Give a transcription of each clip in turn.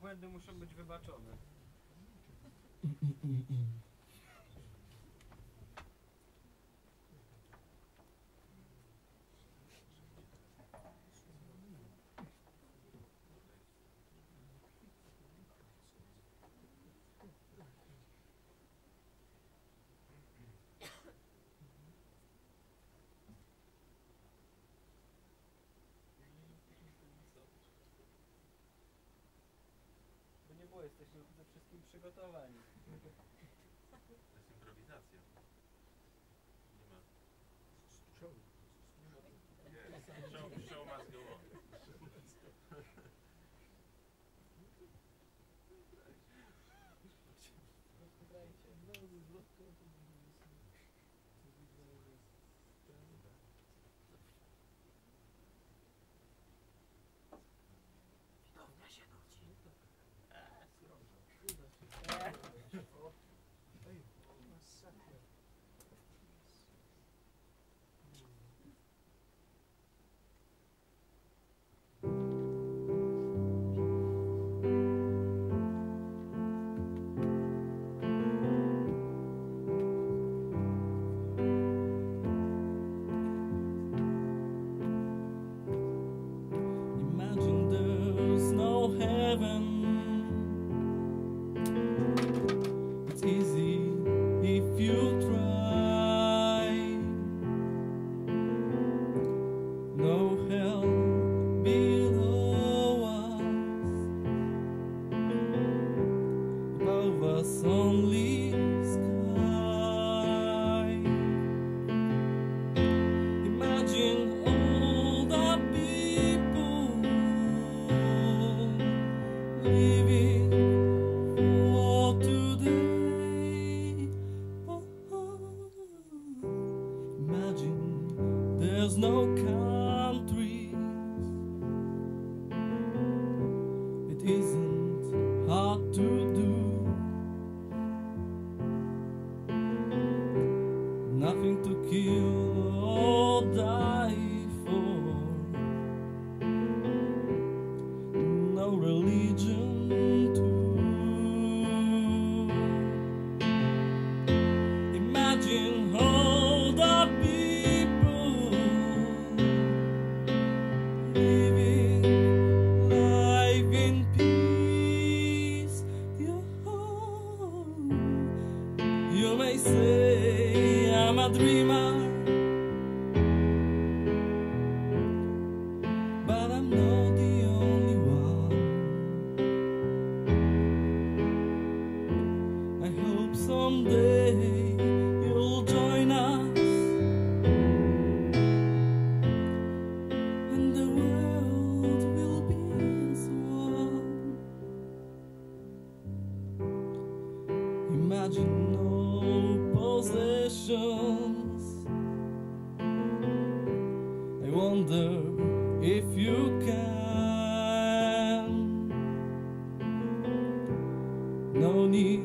Błędy muszą być wybaczone. Jesteśmy ze wszystkim przygotowani. To jest improwizacja. Nie ma. Jest. Imagine a dreamer, but I'm not the only one. I hope someday you'll join us, and the world will be as one. Imagine no possessions. I wonder if you can. No need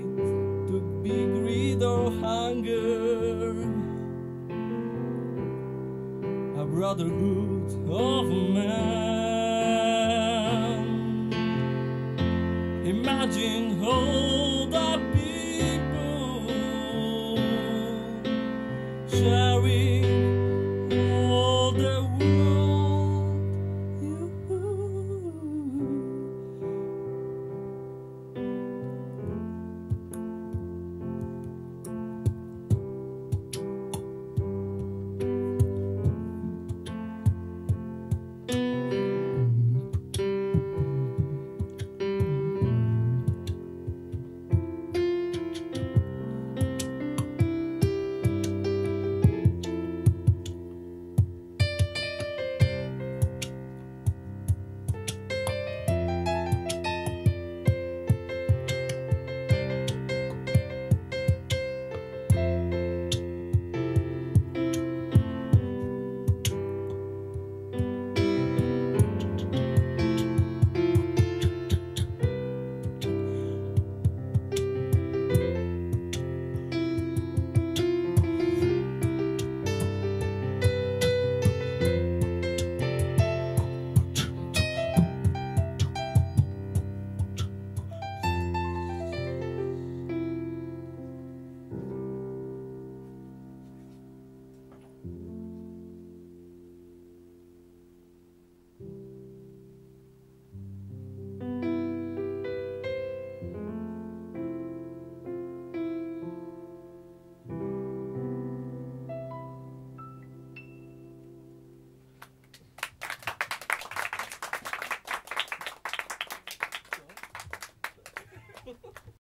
to be greed or hunger. A brotherhood of man. Imagine all.